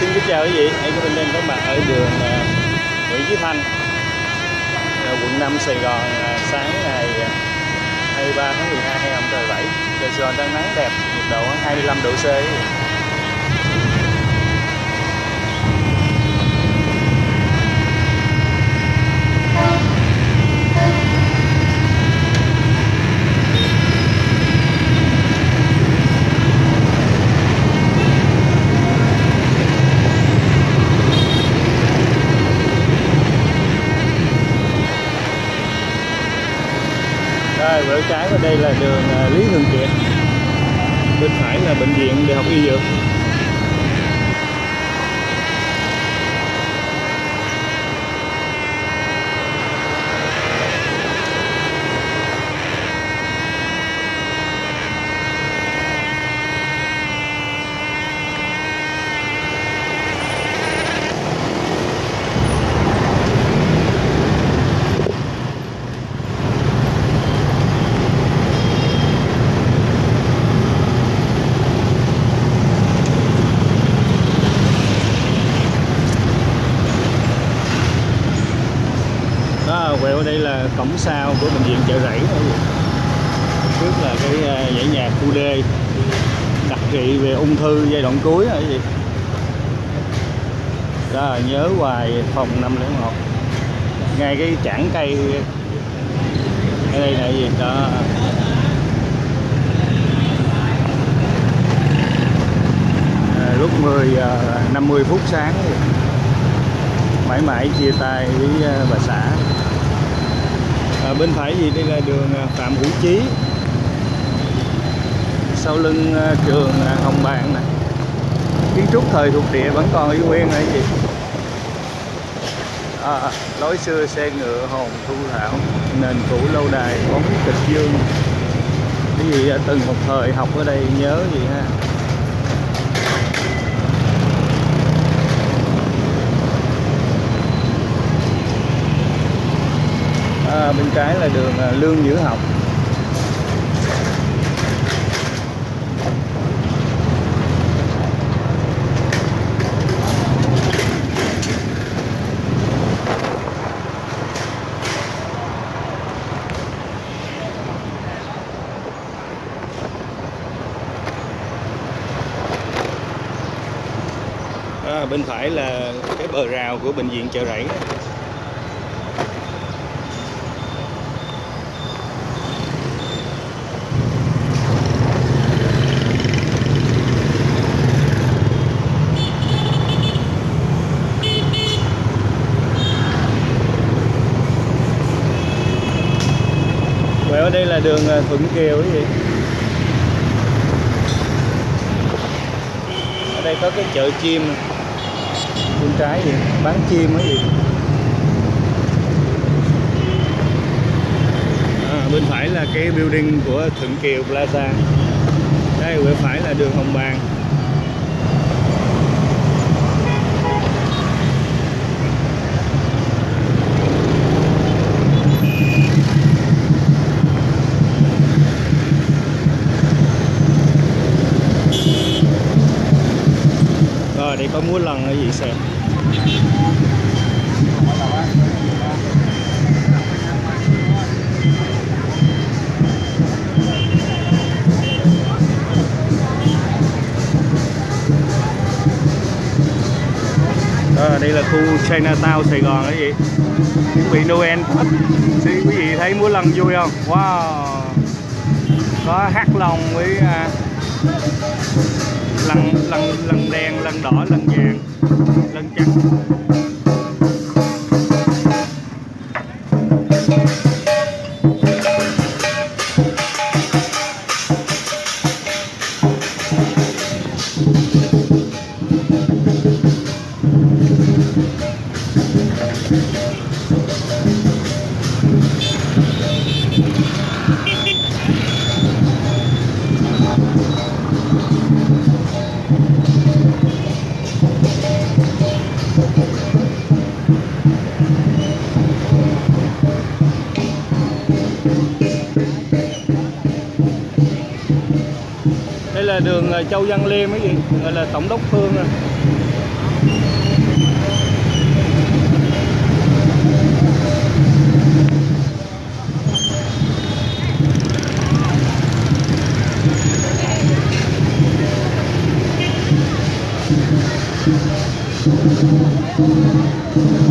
xin kính chào quý vị, hãy của mình đang có mặt ở đường à, Nguyễn Chí Thanh, à, quận 5 Sài Gòn à, sáng ngày 23 tháng 12 2017. Trời Sài Gòn đang nắng đẹp, nhiệt độ 25 độ C. Thank you. Rồi, quẹo trái và đây là đường à, Lý Thường Kiệt. Bên phải là bệnh viện Đại học Y Dược. Theo đây là cổng sau của bệnh viện chợ rẫy. Trước là cái ờ, dãy nhà khu D đặc trị về ung thư giai đoạn cuối rồi gì vị. Đó, nhớ hoài phòng 501 ngay cái chảng cây ở đây là gì đó à, lúc 10 giờ 50 phút sáng mãi mãi chia tay với ờ, bà xã à, bên phải gì? Đây là đường à, Phạm Hữu Chí. Sau lưng à, trường à, Hồng Bàng nè. Kiến trúc thời thuộc địa vẫn còn y nguyên là gì à, lối xưa xe ngựa hồn thu thảo nền cũ lâu đài bóng tịch dương. Cái gì từng một thời học ở đây nhớ gì ha? Bên trái là đường à, lương nhữ học. À, bên phải là cái bờ rào của bệnh viện chợ rẫy. Ở đây là đường à, Thuận Kiều cái gì? Ở đây có cái chợ chim. Bên trái gì? Bán chim cái gì? À, Bên phải là cái building của Thuận Kiều Plaza. Đây bên phải là đường Hồng Bàng Rồi đây có múa lần ở gì xem Đó, đây là khu Chinatown Sài Gòn đó chị, chuẩn bị Noel thì quý vị thấy múa lân vui không? Wow. Có hát lồng với à, lân lân lân đen lân đỏ lân vàng lân trắng. Là đường ờ, Châu Văn Liêm cái gì gọi là tổng đốc Phương à. đây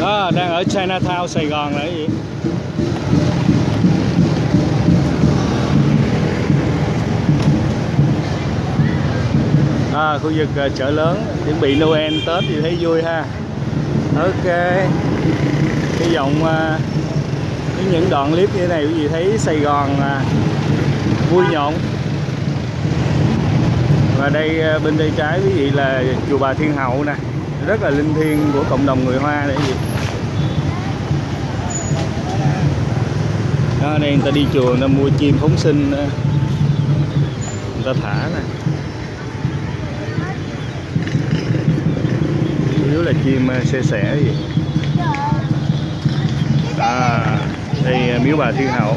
đó đang ở Chinatown Sài Gòn là cái gì? À, khu vực uh, chợ lớn chuẩn bị Noel Tết thì thấy vui ha. Ok. Hy vọng uh, những đoạn clip như thế này quý vị thấy Sài Gòn uh, vui nhộn và đây ờ, bên tay trái quý vị là chùa Bà Thiên Hậu nè. Rất là linh thiêng của cộng đồng người Hoa đấy quý vị. Đó đây người ta đi chùa người ta mua chim phóng sinh ờ, người ta thả nè. Chủ yếu là chim ờ, xe sẻ gì à, đây miếu bà Thiên Hậu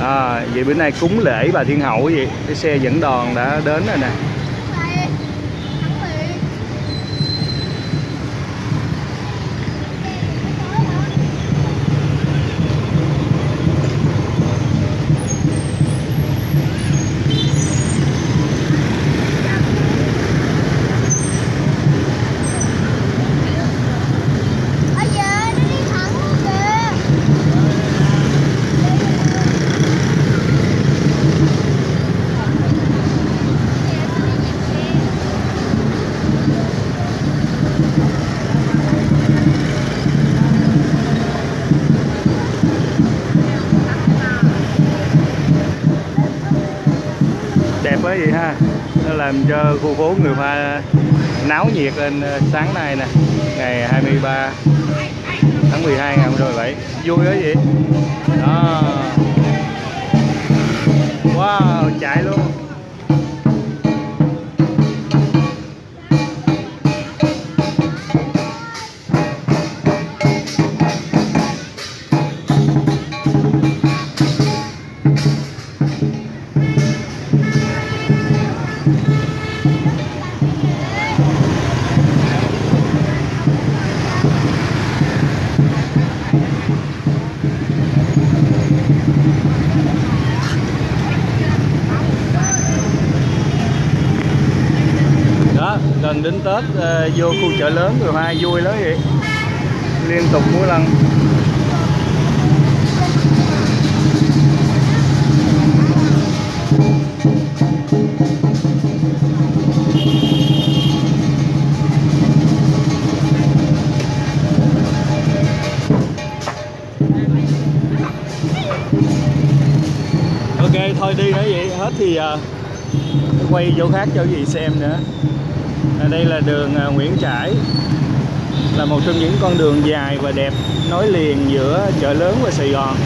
à, vậy bữa nay cúng lễ bà Thiên Hậu gì cái xe dẫn đoàn đã đến rồi nè. Làm cho khu phố người Hoa náo nhiệt lên ờ, sáng nay nè, ngày 23 tháng 12 ngày 2017 vui quá vậy. Đó. Wow, chạy luôn. Tết uh, vô khu chợ lớn người hoa vui lắm vậy. Liên tục múa lân ok thôi đi nữa vậy. Hết thì uh, quay chỗ khác cho gì xem nữa đây là đường à, Nguyễn Trãi. Là một trong những con đường dài và đẹp nối liền giữa chợ lớn và Sài Gòn.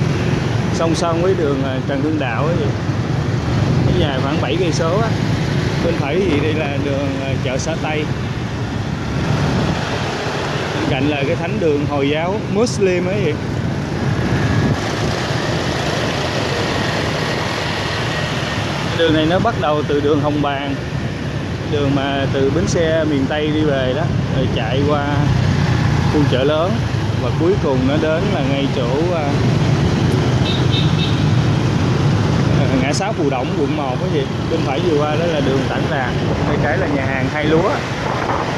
Song song với đường à, Trần Hưng Đạo ấy. nó dài khoảng 7 cây số á. Bên phải thì đây là đường à, chợ xã Tây. Bên cạnh là cái thánh đường Hồi giáo Muslim ấy vậy. Đường này nó bắt đầu từ đường Hồng Bàng đường mà từ bến xe miền Tây đi về đó, rồi chạy qua khu chợ lớn. Và cuối cùng nó đến là ngay chỗ à, ngã sáu Phù Động quận 1 cái gì bên phải vừa qua đó là đường Tảng Ràng đây cái là nhà hàng Hai Lúa.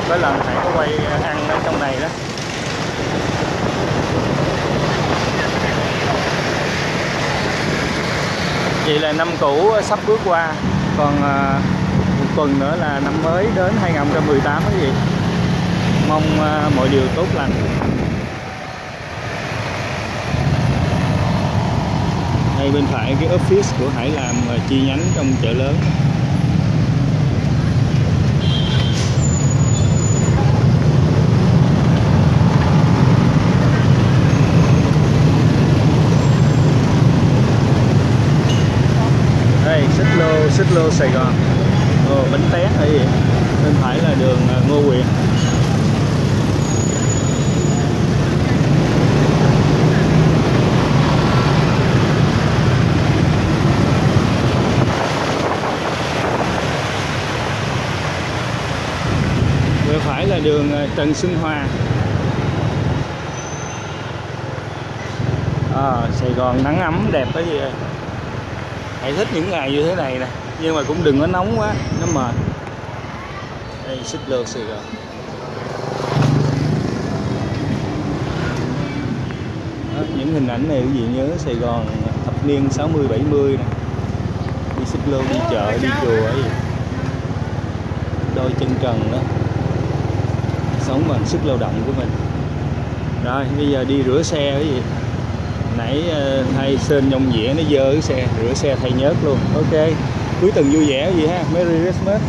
Có lần thầy có quay à, ăn ở trong này đó. Vậy là năm cũ sắp bước qua. Còn à, tuần nữa là năm mới đến 2018 cái gì mong à, mọi điều tốt lành. Đây bên phải cái office của Hải làm à, chi nhánh trong chợ lớn. Đây, xích lô xích lô Sài Gòn ờ, bánh té hay gì? Bên phải là đường ờ, Ngô Quyền. Bên phải là đường ờ, Trần Xuân Hòa. À, Sài Gòn nắng ấm đẹp cái gì Hãy thích những ngày như thế này nè. Nhưng mà cũng đừng có nóng quá Nó mệt. Đây xích lược xì rồi Đó, Những hình ảnh này quý vị nhớ Sài Gòn thập niên 60-70 nè. Đi xích lô, đi chợ, đi chùa ấy Đôi chân trần đó. Sống bằng sức lao động của mình. Rồi bây giờ đi rửa xe cái gì. Nãy ờ, thay sơn nhông dĩa nó dơ cái xe rửa xe thay nhớt luôn. Ok cuối tuần vui vẻ gì ha? Merry Christmas.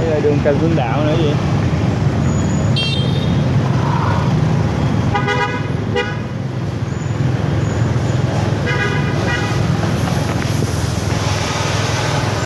Đây là đường Trần Hưng Đạo nữa vậy?